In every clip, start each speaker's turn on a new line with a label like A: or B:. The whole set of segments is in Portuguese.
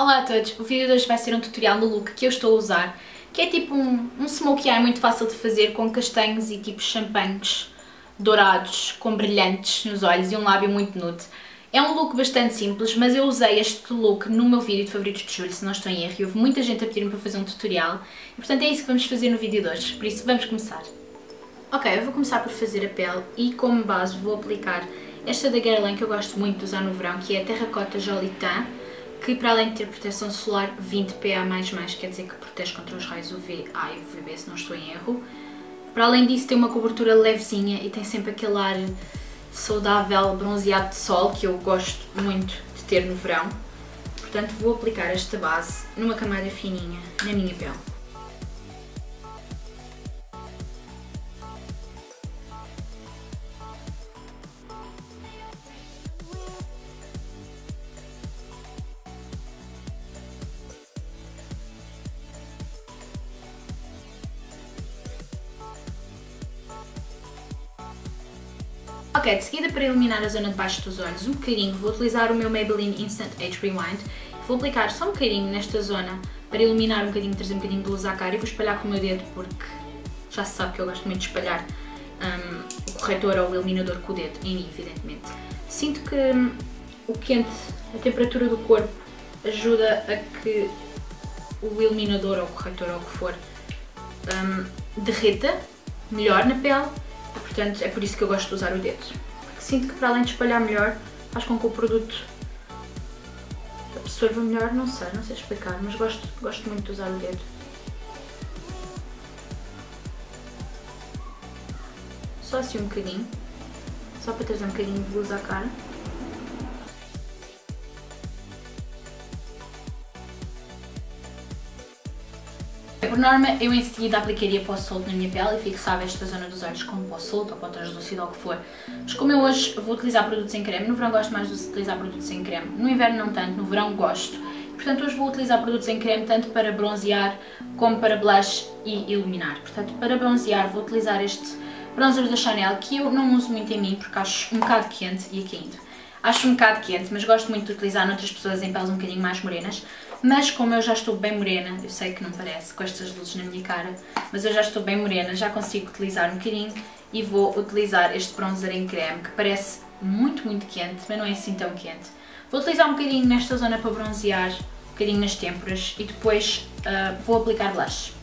A: Olá a todos, o vídeo de hoje vai ser um tutorial no look que eu estou a usar, que é tipo um, um smokey eye muito fácil de fazer com castanhos e tipo champanhes dourados com brilhantes nos olhos e um lábio muito nude. É um look bastante simples, mas eu usei este look no meu vídeo de favoritos de julho, se não estou em erro, e houve muita gente a pedir-me para fazer um tutorial, e portanto é isso que vamos fazer no vídeo de hoje, por isso vamos começar. Ok, eu vou começar por fazer a pele e como base vou aplicar esta da Guerlain que eu gosto muito de usar no verão, que é a Terracota Jolitin, que para além de ter proteção solar 20 PA++, quer dizer que protege contra os raios UVA e UVB, se não estou em erro. Para além disso tem uma cobertura levezinha e tem sempre aquele ar saudável bronzeado de sol, que eu gosto muito de ter no verão. Portanto vou aplicar esta base numa camada fininha na minha pele. Ok, de seguida para iluminar a zona de baixo dos olhos um bocadinho, vou utilizar o meu Maybelline Instant Age Rewind. Vou aplicar só um bocadinho nesta zona para iluminar um bocadinho, trazer um bocadinho de luz à cara e vou espalhar com o meu dedo porque já se sabe que eu gosto muito de espalhar um, o corretor ou o iluminador com o dedo, em mim, evidentemente. Sinto que um, o quente, a temperatura do corpo ajuda a que o iluminador ou o corretor ou o que for um, derreta melhor na pele Portanto, é por isso que eu gosto de usar o dedo. Porque sinto que para além de espalhar melhor, faz com que o produto absorva melhor, não sei, não sei explicar, mas gosto, gosto muito de usar o dedo. Só assim um bocadinho, só para trazer um bocadinho de luz à cara. Por norma, eu em seguida aplicaria pó solto na minha pele e fixava esta zona dos olhos com pó solto ou pó translúcido ou o que for. Mas como eu hoje vou utilizar produtos em creme, no verão gosto mais de utilizar produtos em creme, no inverno não tanto, no verão gosto. Portanto, hoje vou utilizar produtos em creme tanto para bronzear como para blush e iluminar. Portanto, para bronzear vou utilizar este bronzer da Chanel que eu não uso muito em mim porque acho um bocado quente e aqui ainda. Acho um bocado quente, mas gosto muito de utilizar noutras pessoas em peles um bocadinho mais morenas. Mas como eu já estou bem morena, eu sei que não parece com estas luzes na minha cara, mas eu já estou bem morena, já consigo utilizar um bocadinho e vou utilizar este bronzer em creme que parece muito, muito quente, mas não é assim tão quente. Vou utilizar um bocadinho nesta zona para bronzear, um bocadinho nas têmporas e depois uh, vou aplicar blush.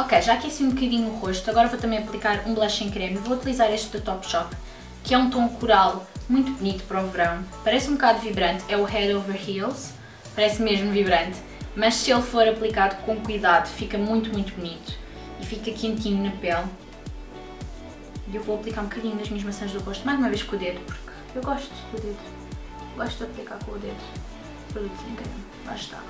A: Ok, já aqueci um bocadinho o rosto, agora vou também aplicar um blush em creme. Vou utilizar este da Topshop, que é um tom coral muito bonito para o verão. Parece um bocado vibrante, é o Head Over Heels, parece mesmo vibrante, mas se ele for aplicado com cuidado fica muito, muito bonito e fica quentinho na pele. E eu vou aplicar um bocadinho nas minhas maçãs do rosto, mais uma vez com o dedo, porque eu gosto do dedo. Gosto de aplicar com o dedo produtos em creme. Lá está.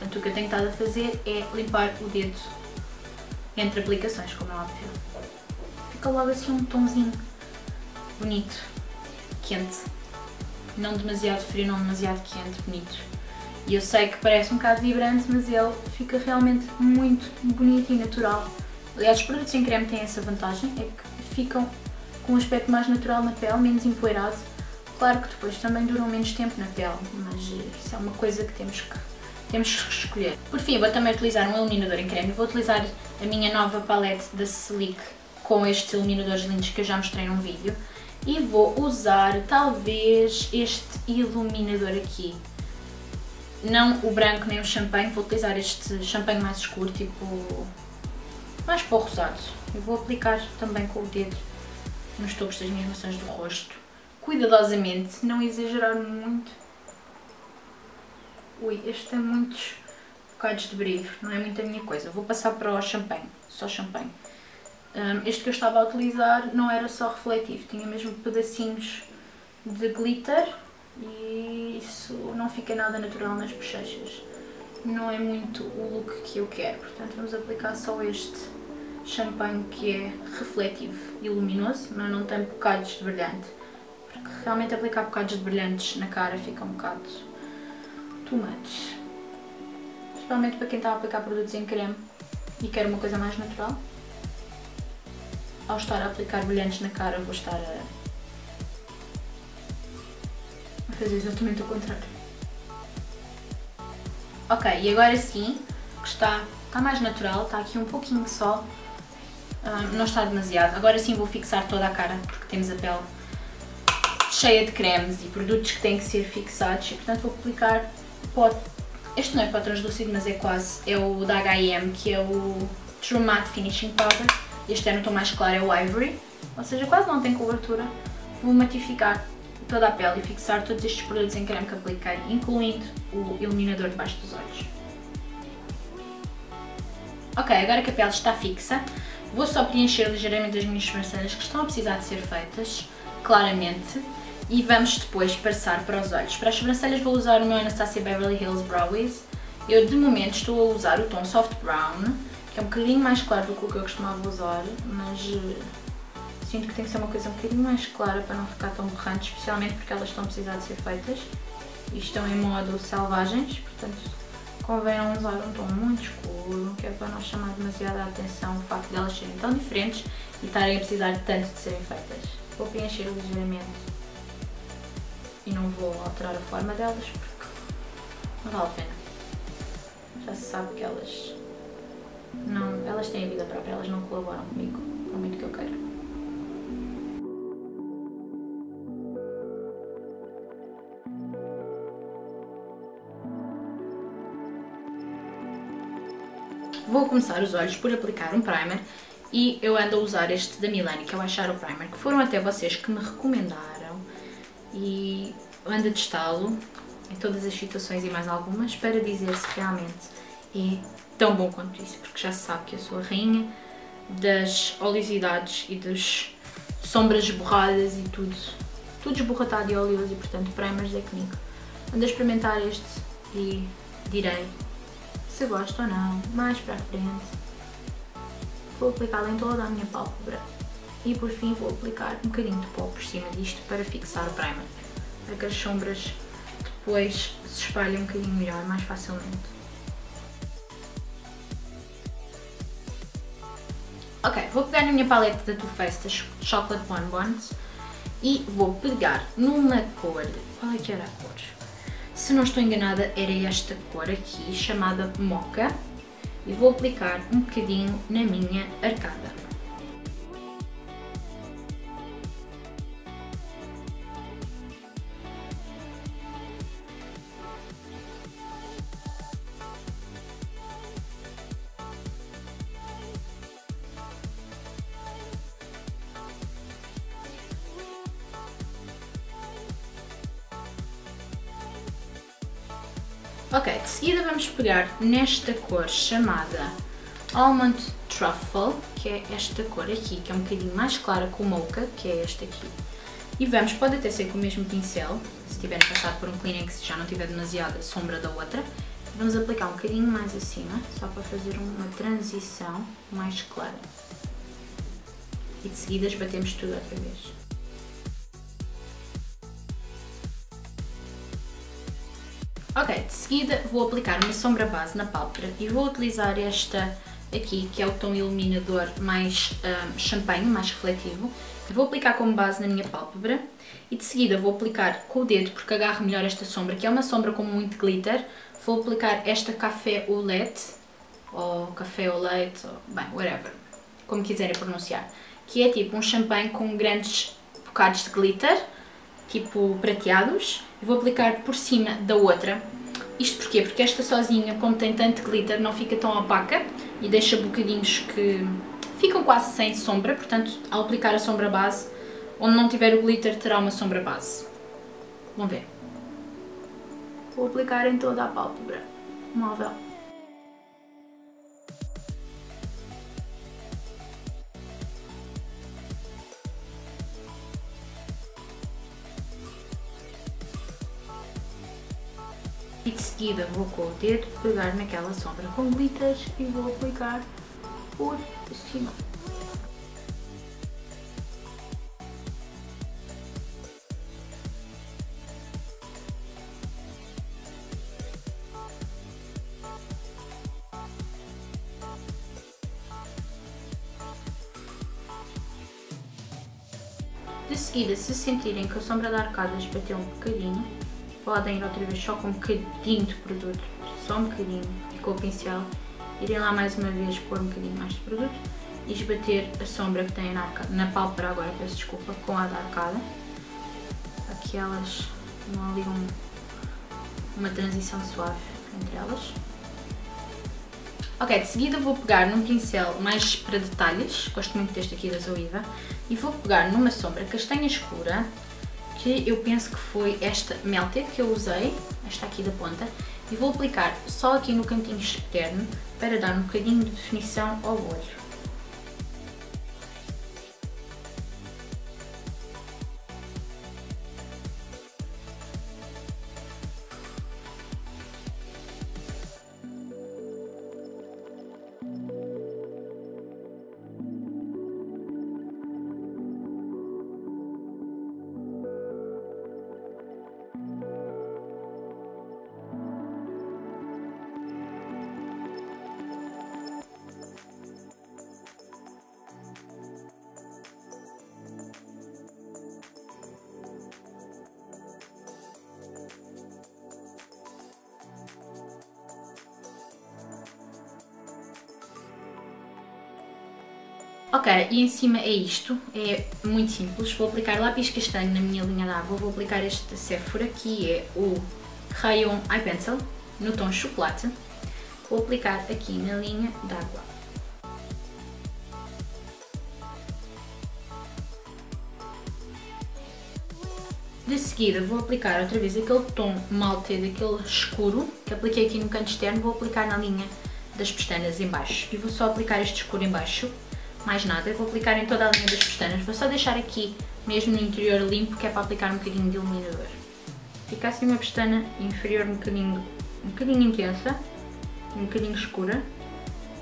A: Portanto, o que eu tenho estado a fazer é limpar o dedo entre aplicações, como é óbvio. Fica logo assim um tomzinho bonito, quente. Não demasiado frio, não demasiado quente, bonito. E eu sei que parece um bocado vibrante, mas ele fica realmente muito bonito e natural. Aliás, os produtos em creme têm essa vantagem, é que ficam com um aspecto mais natural na pele, menos empoeirado. Claro que depois também duram menos tempo na pele, mas isso é uma coisa que temos que temos que escolher. Por fim, vou também utilizar um iluminador em creme. Vou utilizar a minha nova palete da Sleek com estes iluminadores lindos que eu já mostrei num vídeo. E vou usar talvez este iluminador aqui. Não o branco nem o champanhe, vou utilizar este champanhe mais escuro, tipo mais para o rosado. Eu vou aplicar também com o dedo nos topos das minhas maçãs do rosto. Cuidadosamente, não exagerar muito Ui, este tem muitos bocados de brilho, não é muito a minha coisa. Vou passar para o champanhe, só champanhe. Um, este que eu estava a utilizar não era só refletivo, tinha mesmo pedacinhos de glitter e isso não fica nada natural nas bochechas. Não é muito o look que eu quero, portanto vamos aplicar só este champanhe que é refletivo e luminoso, mas não tem bocados de brilhante. porque realmente aplicar bocados de brilhantes na cara fica um bocado too much. Principalmente para quem está a aplicar produtos em creme e quer uma coisa mais natural. Ao estar a aplicar brilhantes na cara vou estar a, a fazer exatamente o contrário. Ok, e agora sim, que está, está mais natural, está aqui um pouquinho só, uh, não está demasiado. Agora sim vou fixar toda a cara, porque temos a pele cheia de cremes e produtos que têm que ser fixados e portanto vou aplicar este não é pó translúcido mas é quase, é o da H&M que é o True Matte Finishing Powder, este é no tom mais claro é o Ivory, ou seja quase não tem cobertura, vou matificar toda a pele e fixar todos estes produtos em creme que apliquei, incluindo o iluminador debaixo dos olhos. Ok, agora que a pele está fixa, vou só preencher ligeiramente as minhas sobrancelhas que estão a precisar de ser feitas, claramente, e vamos depois passar para os olhos. Para as sobrancelhas vou usar o meu Anastasia Beverly Hills Brow. Eu de momento estou a usar o tom Soft Brown, que é um bocadinho mais claro do que o que eu costumava usar, mas eh, sinto que tem que ser uma coisa um bocadinho mais clara para não ficar tão borrante, especialmente porque elas estão precisar de ser feitas e estão em modo selvagens, portanto convém não usar um tom muito escuro, que é para não chamar demasiada atenção o facto de elas serem tão diferentes e estarem a precisar tanto de serem feitas. Vou preencher ligeiramente e não vou alterar a forma delas porque não vale a pena. Já se sabe que elas não, elas têm a vida própria, elas não colaboram comigo, por muito que eu queira. Vou começar os olhos por aplicar um primer e eu ando a usar este da Milani, que é o Eyeshadow Primer, que foram até vocês que me recomendaram e ando a testá-lo em todas as situações e mais algumas para dizer se realmente é tão bom quanto isso, porque já se sabe que eu sou a rainha das oleosidades e das sombras borradas e tudo, tudo esborratado e oleoso e portanto primers é comigo. Ando a experimentar este e direi se gosto ou não, mais para a frente. Vou aplicá-lo em toda a minha pálpebra e por fim vou aplicar um bocadinho de pó por cima disto para fixar o primer, para que as sombras depois se espalhem um bocadinho melhor, mais facilmente. Ok, vou pegar na minha paleta da Too Faced Chocolate Bonbons e vou pegar numa cor, qual é que era a cor? Se não estou enganada, era esta cor aqui, chamada Mocha. E vou aplicar um bocadinho na minha arcada. Ok, de seguida vamos pegar nesta cor chamada Almond Truffle, que é esta cor aqui, que é um bocadinho mais clara que o Mocha, que é esta aqui. E vamos, pode até ser com o mesmo pincel, se tiverem passado por um Kleenex e já não tiver demasiada sombra da outra. Vamos aplicar um bocadinho mais acima, só para fazer uma transição mais clara. E de seguida batemos tudo outra vez. Seguida vou aplicar uma sombra base na pálpebra e vou utilizar esta aqui, que é o tom iluminador mais um, champanhe, mais refletivo. Vou aplicar como base na minha pálpebra e de seguida vou aplicar com o dedo, porque agarro melhor esta sombra, que é uma sombra com muito glitter. Vou aplicar esta Café au ou Café au Leite, ou, bem, whatever, como quiserem pronunciar. Que é tipo um champanhe com grandes bocados de glitter, tipo prateados vou aplicar por cima da outra. Isto porquê? Porque esta sozinha, como tem tanto glitter, não fica tão opaca e deixa bocadinhos que ficam quase sem sombra, portanto, ao aplicar a sombra base, onde não tiver o glitter terá uma sombra base. Vão ver. Vou aplicar em toda a pálpebra móvel. seguida vou com o dedo pegar naquela sombra com glitters e vou aplicar por cima. De seguida, se sentirem que a sombra da arcadas bateu um bocadinho, podem ir outra vez só com um bocadinho de produto, só um bocadinho, e com o pincel, irem lá mais uma vez pôr um bocadinho mais de produto e esbater a sombra que têm na, na pálpebra agora, peço desculpa, com a da arcada. Aqui elas não ali um, uma transição suave entre elas. Ok, de seguida vou pegar num pincel mais para detalhes, gosto muito deste aqui da Zoiva, e vou pegar numa sombra castanha escura, que eu penso que foi esta Melted que eu usei, esta aqui da ponta, e vou aplicar só aqui no cantinho externo para dar um bocadinho de definição ao olho. Ok, e em cima é isto, é muito simples, vou aplicar lápis castanho na minha linha d'água, vou aplicar este Sephora, que é o Rayon Eye Pencil, no tom chocolate, vou aplicar aqui na linha d'água. De seguida vou aplicar outra vez aquele tom malte daquele escuro, que apliquei aqui no canto externo, vou aplicar na linha das pestanas em baixo. E vou só aplicar este escuro em baixo mais nada. Eu vou aplicar em toda a linha das pestanas. Vou só deixar aqui, mesmo no interior limpo, que é para aplicar um bocadinho de iluminador. Fica assim uma pestana inferior um bocadinho, um bocadinho intensa, um bocadinho escura,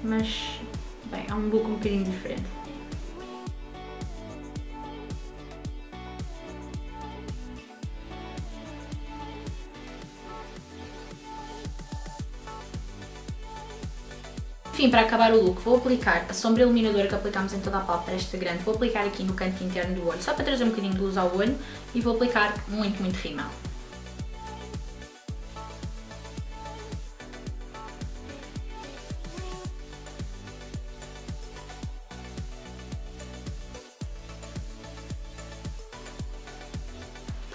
A: mas, bem, é um look um bocadinho diferente. Enfim, para acabar o look, vou aplicar a sombra iluminadora que aplicámos em toda a pálpebra, esta grande, vou aplicar aqui no canto interno do olho, só para trazer um bocadinho de luz ao olho, e vou aplicar muito, muito rímel.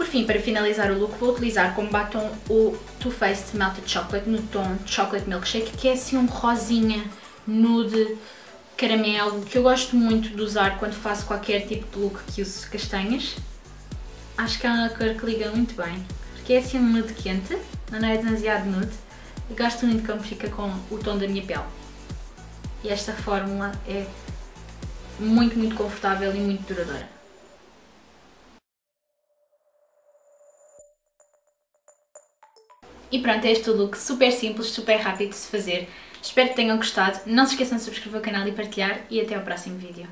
A: Fim, para finalizar o look, vou utilizar como batom o Too Faced Melted Chocolate no tom Chocolate Milkshake, que é assim um rosinha nude caramelo, que eu gosto muito de usar quando faço qualquer tipo de look que use castanhas. Acho que é uma cor que liga muito bem, porque é assim um nude quente, não é demasiado nude, e gosto muito como fica com o tom da minha pele. E esta fórmula é muito, muito confortável e muito duradoura. E pronto, é este o look super simples, super rápido de se fazer. Espero que tenham gostado. Não se esqueçam de subscrever o canal e partilhar e até ao próximo vídeo.